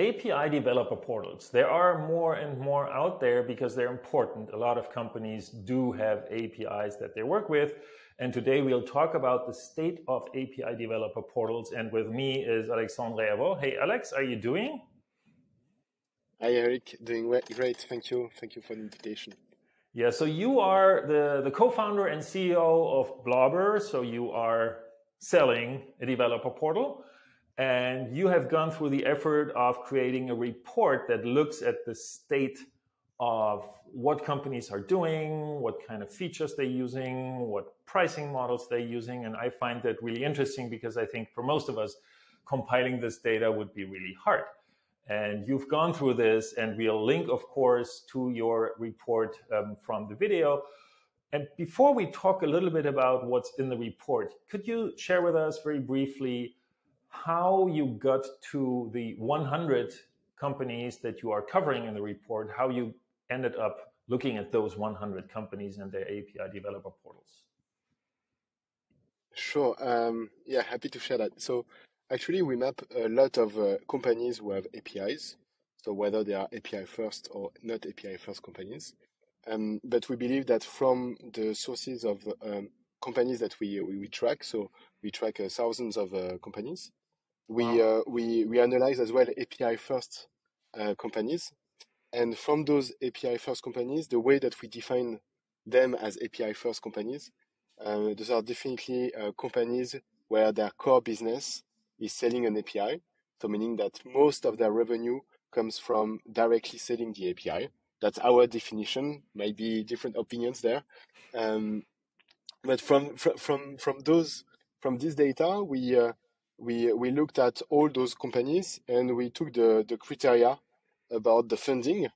API developer portals. There are more and more out there because they're important. A lot of companies do have APIs that they work with. And today we'll talk about the state of API developer portals. And with me is Alexandre Airvault. Hey, Alex, are you doing? Hi, Erik. Doing great. Thank you. Thank you for the invitation. Yeah, so you are the, the co-founder and CEO of Blobr. So you are selling a developer portal. And you have gone through the effort of creating a report that looks at the state of what companies are doing, what kind of features they're using, what pricing models they're using. And I find that really interesting because I think for most of us, compiling this data would be really hard. And you've gone through this, and we'll link, of course, to your report um, from the video. And before we talk a little bit about what's in the report, could you share with us very briefly how you got to the 100 companies that you are covering in the report, how you ended up looking at those 100 companies and their API developer portals? Sure. Um, yeah, happy to share that. So actually, we map a lot of uh, companies who have APIs. So whether they are API first or not API first companies. Um, but we believe that from the sources of um, companies that we, we, we, track, so we track uh, thousands of uh, companies, we wow. uh, we we analyze as well API first uh, companies, and from those API first companies, the way that we define them as API first companies, uh, those are definitely uh, companies where their core business is selling an API. So meaning that most of their revenue comes from directly selling the API. That's our definition. Might be different opinions there, um, but from from from those from this data, we uh, we we looked at all those companies and we took the the criteria about the funding,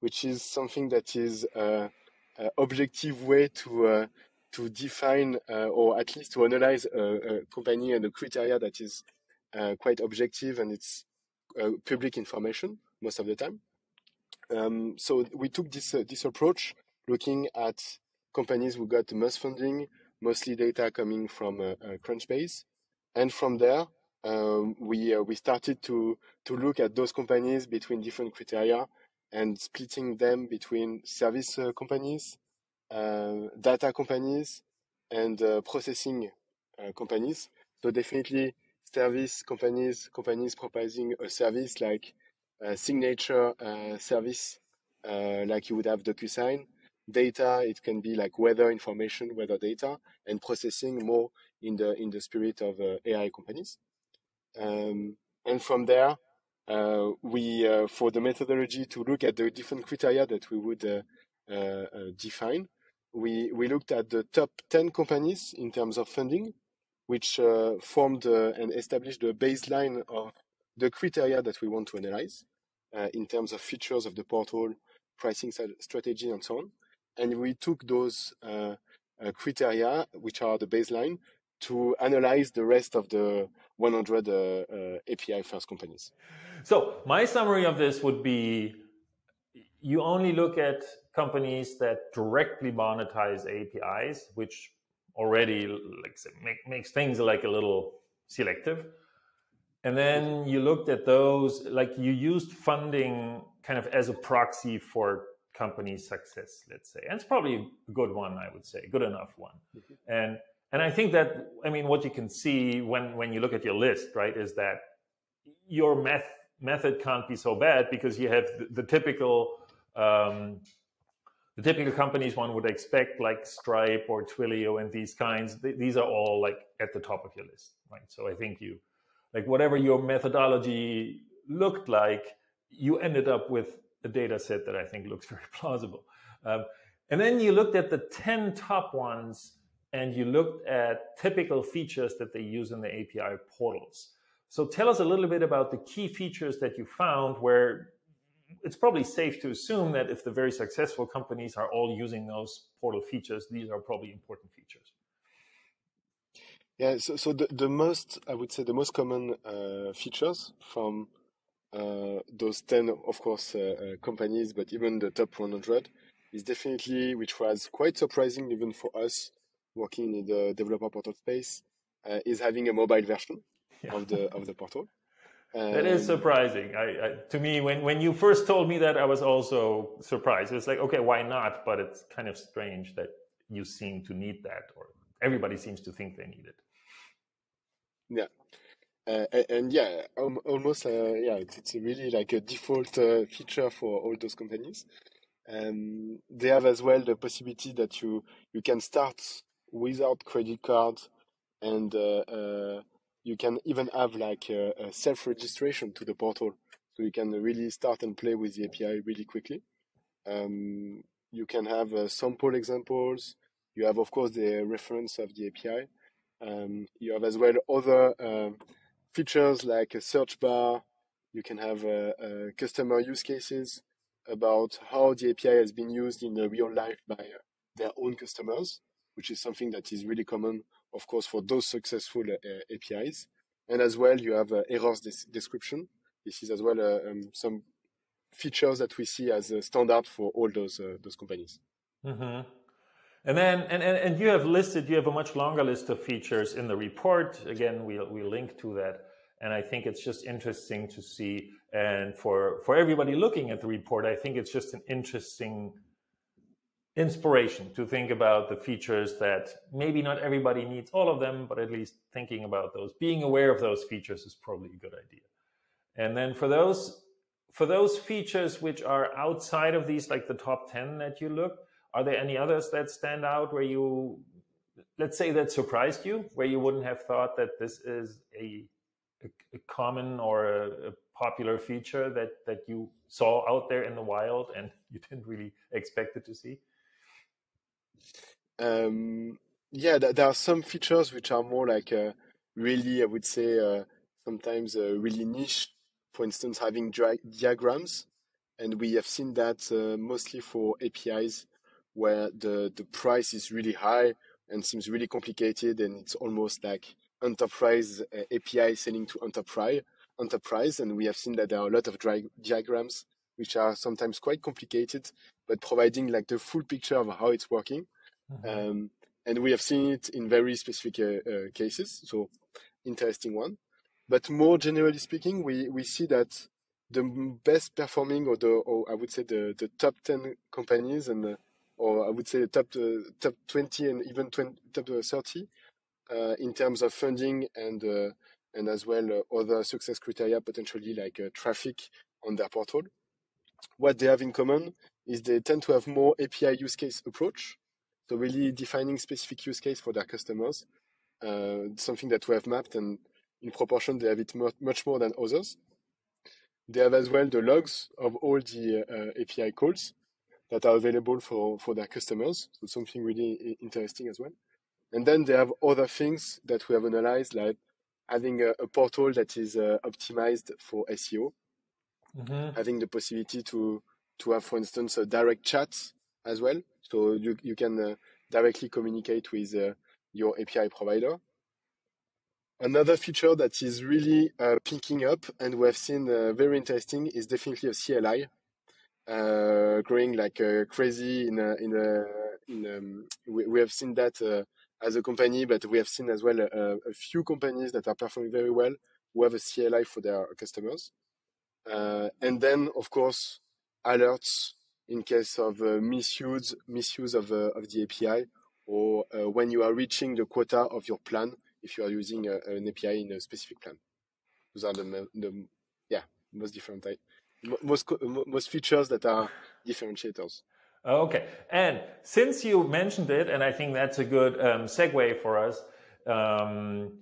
which is something that is a, a objective way to uh, to define uh, or at least to analyze a, a, company and the criteria that is uh, quite objective and it's uh, public information most of the time. Um, so we took this uh, this approach, looking at companies who got the most funding, mostly data coming from uh, Crunchbase, and from there, um, we uh, we started to to look at those companies between different criteria and splitting them between service uh, companies, uh, data companies, and uh, processing uh, companies. So definitely service companies, companies proposing a service like a signature uh, service, like you would have DocuSign. Data, it can be like weather information, weather data, and processing more in the in the spirit of uh, AI companies. Um, and from there, uh, we uh, for the methodology to look at the different criteria that we would uh, uh, define, we we looked at the top ten companies in terms of funding, which formed and established the baseline of the criteria that we want to analyze in terms of features of the portal, pricing strategy, and so on. And we took those criteria, which are the baseline, to analyze the rest of the 100 uh, uh, API first companies. So my summary of this would be you only look at companies that directly monetize APIs, which already like make, makes things like a little selective. And then you looked at those, like you used funding kind of as a proxy for company success, let's say. And it's probably a good one, I would say, good enough one. Mm-hmm. And and I think that, I mean, what you can see when, when you look at your list, right, is that your meth, method can't be so bad because you have the, the typical, um, the typical companies one would expect, like Stripe or Twilio and these kinds. Th- these are all like at the top of your list, right? So I think you, like whatever your methodology looked like, you ended up with a data set that I think looks very plausible. Um, and then you looked at the 10 top ones and you looked at typical features that they use in the API portals. So tell us a little bit about the key features that you found where it's probably safe to assume that if the very successful companies are all using those portal features, these are probably important features. Yeah, so, so the, the most, I would say, the most common uh, features from uh, those 10, of course, uh, uh companies, but even the top 100 is definitely, which was quite surprising even for us, working in the developer portal space uh, is having a mobile version yeah. of the of the portal. Um, that is um, surprising. I, I, to me, when, when you first told me that, I was also surprised. It's like, okay, why not? But it's kind of strange that you seem to need that, or everybody seems to think they need it. Yeah. Uh, and, and, yeah, almost, uh, yeah, it's, it's really like a default uh, feature for all those companies. Um, they have as well the possibility that you you can start without credit card, and uh, uh, you can even have like a, a self registration to the portal, so you can really start and play with the API really quickly. Um, you can have uh, sample examples. You have, of course, the reference of the API. Um, you have as well other uh, features like a search bar. You can have uh, uh, customer use cases about how the API has been used in the real life by uh, their own customers, which is something that is really common, of course, for those successful uh, APIs. And as well, you have errors description. This is as well um, some features that we see as a standard for all those those companies. Mm-hmm. And then, and, and, and you have listed, you have a much longer list of features in the report. Again, we, we link to that. And I think it's just interesting to see. And for, for everybody looking at the report, I think it's just an interesting inspiration to think about the features that maybe not everybody needs all of them, but at least thinking about those, being aware of those features is probably a good idea. And then for those, for those features which are outside of these, like the top 10 that you look, are there any others that stand out where you, let's say, that surprised you, where you wouldn't have thought that this is a, a, a common or a, a, popular feature that that you saw out there in the wild and you didn't really expect it to see? Um, yeah, there are some features which are more like uh, really, I would say, uh, sometimes uh, really niche. For instance, having diagrams, and we have seen that uh, mostly for APIs where the, the price is really high and seems really complicated and it's almost like enterprise uh, API selling to enterprise enterprise and we have seen that there are a lot of diagrams which are sometimes quite complicated but providing like the full picture of how it's working mm-hmm. um, and we have seen it in very specific uh, uh, cases so interesting one but more generally speaking we we see that the best performing or the or I would say the the top 10 companies and or I would say the top uh, top 20 and even 20, top 30 uh, in terms of funding and uh, and as well other success criteria potentially like traffic on their portal. What they have in common is they tend to have more API use case approach. So really defining specific use case for their customers, uh, something that we have mapped and in proportion they have it much more than others. They have as well the logs of all the uh, API calls that are available for, for their customers. So something really interesting as well. And then they have other things that we have analyzed, like having a, a portal that is uh, optimized for SEO, mm-hmm. having the possibility to to have, for instance, a direct chat as well. So you you can uh, directly communicate with uh, your API provider. Another feature that is really uh, picking up and we have seen uh, very interesting is definitely a CLI uh, growing like uh, crazy in a, in a, in um, we, we have seen that as a company, but we have seen as well a, a, few companies that are performing very well who have a CLI for their customers. Uh, and then, of course, alerts in case of uh, misuse misuse of uh, of the API or when you are reaching the quota of your plan if you are using an API in a specific plan. Those are the, the yeah most different type most most features that are differentiators. Okay, and since you mentioned it, and I think that's a good um, segue for us. Um,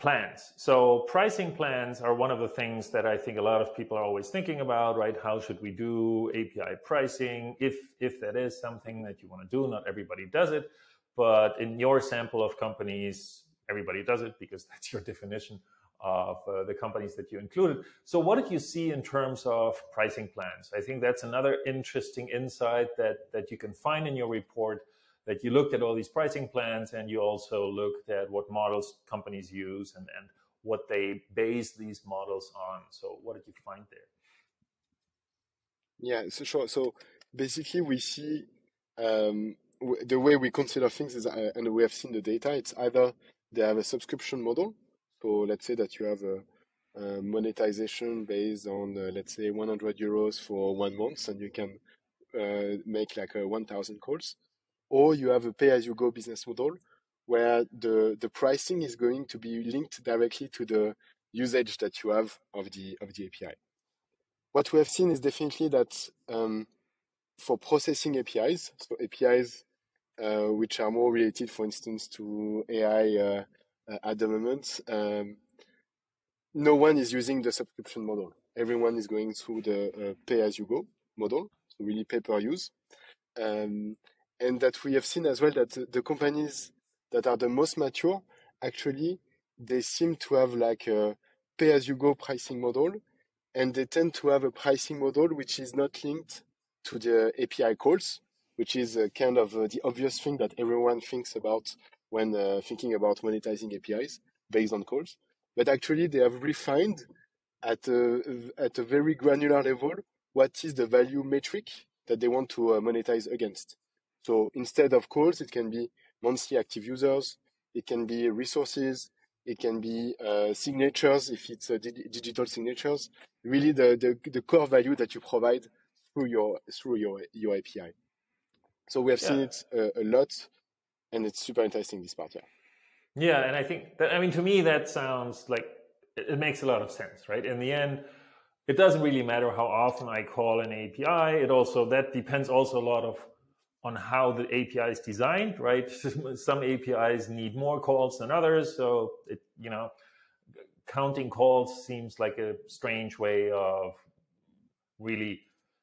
plans. So pricing plans are one of the things that I think a lot of people are always thinking about, right? How should we do API pricing? If if that is something that you want to do, not everybody does it, but in your sample of companies, everybody does it because that's your definition of uh, the companies that you included. So, what did you see in terms of pricing plans? I think that's another interesting insight that that you can find in your report. That you looked at all these pricing plans and you also looked at what models companies use and, and what they base these models on. So, what did you find there? Yeah, so sure. So, basically, we see um, the way we consider things is, uh, and we have seen the data. It's either they have a subscription model so let's say that you have a, uh, monetization based on, uh, let's say, 100 euros for one month, and you can uh, make like a 1,000 calls. Or you have a pay-as-you-go business model where the, the pricing is going to be linked directly to the usage that you have of the of the API. What we have seen is definitely that um, for processing APIs, so APIs uh, which are more related, for instance, to AI uh, uh, at the moment, um, no one is using the subscription model. Everyone is going through the uh, pay-as-you-go model, so really pay per use. Um, and that we have seen as well that the companies that are the most mature actually they seem to have like a pay as you go pricing model and they tend to have a pricing model which is not linked to the API calls, which is kind of uh, the obvious thing that everyone thinks about when uh, thinking about monetizing APIs based on calls. But actually, they have refined at a, at a very granular level what is the value metric that they want to uh, monetize against. So instead of calls, it can be monthly active users, it can be resources, it can be uh, signatures if it's uh, di- digital signatures. Really, the, the the core value that you provide through your through your your API. So we have yeah. seen it uh, a lot, and it's super interesting this part. Yeah. Yeah, and I think that I mean to me that sounds like it makes a lot of sense, right? In the end, it doesn't really matter how often I call an API. It also that depends also a lot of on how the API is designed, right? Some APIs need more calls than others, so it you know counting calls seems like a strange way of really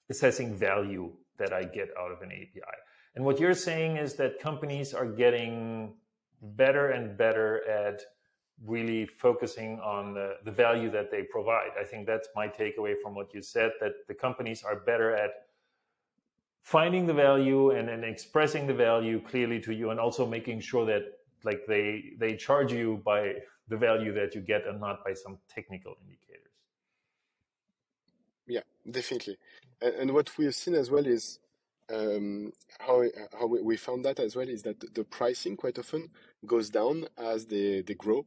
assessing value that I get out of an API. And what you're saying is that companies are getting better and better at really focusing on the, the value that they provide. I think that's my takeaway from what you said that the companies are better at finding the value and then expressing the value clearly to you and also making sure that like they they charge you by the value that you get and not by some technical indicators. Yeah definitely. And, and what we have seen as well is um, how how we found that as well is that the pricing quite often goes down as they, they grow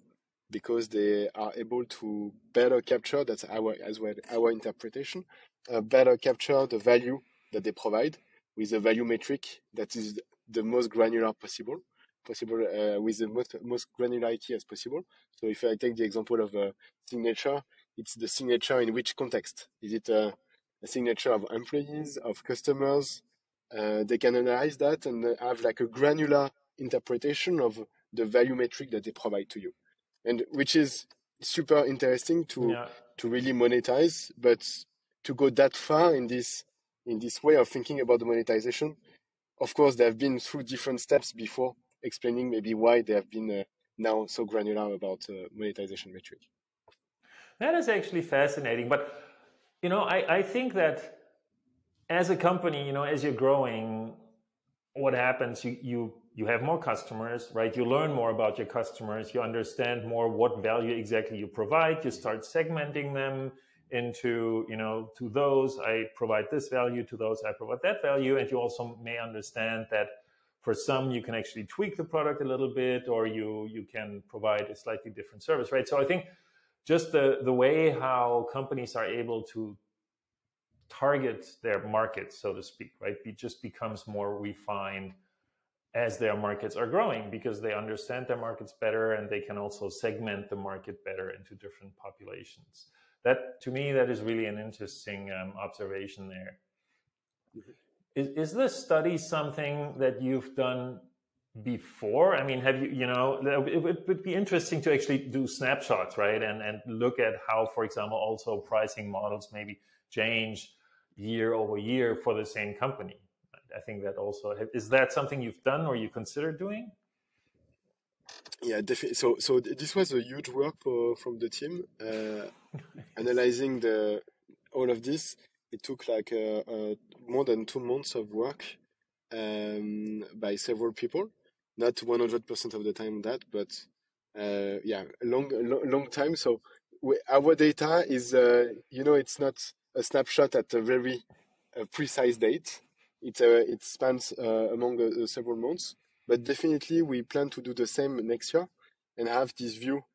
because they are able to better capture that's our as well our interpretation uh, better capture the value that they provide with a value metric that is the most granular possible, possible uh, with the most, most granularity as possible. So if I take the example of a signature, it's the signature in which context? Is it a, a signature of employees, of customers? Uh, they can analyze that and have like a granular interpretation of the value metric that they provide to you, and which is super interesting to yeah. to really monetize. But to go that far in this in this way of thinking about the monetization. Of course, they have been through different steps before explaining maybe why they have been uh, now so granular about uh, monetization metric. That is actually fascinating. But, you know, I, I think that as a company, you know, as you're growing, what happens, you, you, you have more customers, right? You learn more about your customers. You understand more what value exactly you provide. You start segmenting them into you know to those i provide this value to those i provide that value. And you also may understand that for some you can actually tweak the product a little bit or you you can provide a slightly different service right? So i think just the the way how companies are able to target their markets so to speak right? It just becomes more refined as their markets are growing because they understand their markets better and they can also segment the market better into different populations that to me that is really an interesting um, observation there. Is, is this study something that you've done before? I mean, have you, you know, it, it would be interesting to actually do snapshots, right? And, and look at how, for example, also pricing models maybe change year over year for the same company. I think that also, is that something you've done or you consider doing? Yeah, definitely. So, so this was a huge work for, from the team, uh, analyzing the all of this. It took like uh, uh, more than two months of work um, by several people. Not 100% of the time that, but uh, yeah, long, long, long time. So we, our data is, uh, you know, it's not a snapshot at a very uh, precise date. It it spans among several months. But definitely, we plan to do the same next year and have this view uh,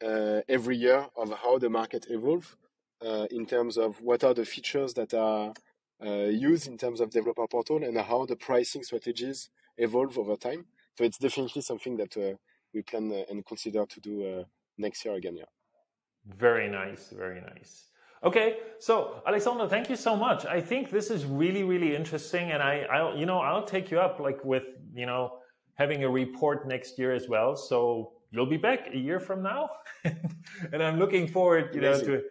every year of how the market evolves uh, in terms of what are the features that are uh, used in terms of developer portal and how the pricing strategies evolve over time. So it's definitely something that uh, we plan uh, and consider to do uh, next year again. Yeah. Very nice. Very nice. Okay, so Alexander, thank you so much. I think this is really, really interesting, and I, I'll, you know, I'll take you up like with, you know, having a report next year as well. So you'll be back a year from now, and I'm looking forward, you Amazing. know, to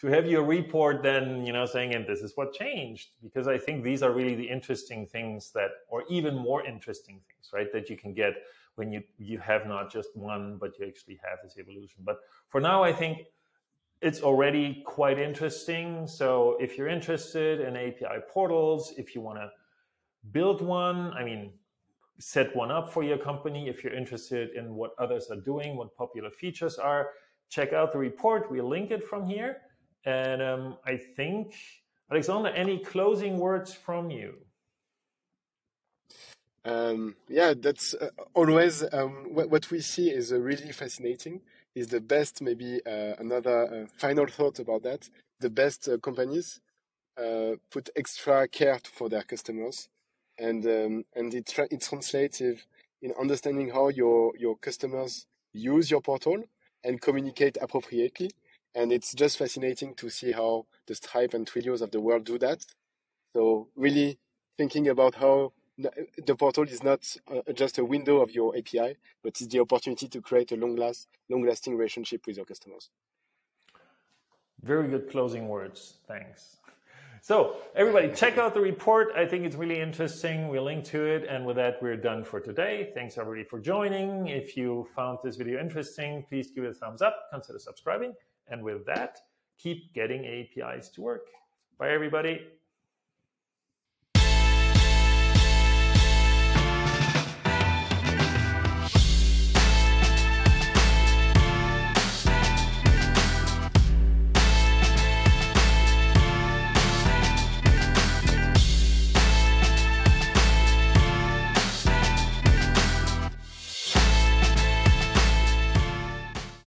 to have your report then, you know, saying, and this is what changed, because I think these are really the interesting things that, or even more interesting things, right, that you can get when you you have not just one, but you actually have this evolution. But for now, I think it's already quite interesting. So if you're interested in API portals, if you want to build one, I mean, set one up for your company. If you're interested in what others are doing, what popular features are, check out the report. We'll link it from here. And um, I think, Alexander, any closing words from you? Um, yeah, that's uh, always um, what, what, we see is uh, really fascinating. Is the best, maybe uh, another uh, final thought about that. The best uh, companies uh, put extra care for their customers, and um, and it tra- it translates in understanding how your your customers use your portal and communicate appropriately. And it's just fascinating to see how the Stripe and Twilios of the world do that. So really thinking about how the portal is not uh, just a window of your API, but it's the opportunity to create a long last, long lasting relationship with your customers. Very good closing words. Thanks. So, everybody, check out the report. I think it's really interesting. We'll link to it. And with that, we're done for today. Thanks, everybody, for joining. If you found this video interesting, please give it a thumbs up, consider subscribing. And with that, keep getting APIs to work. Bye, everybody.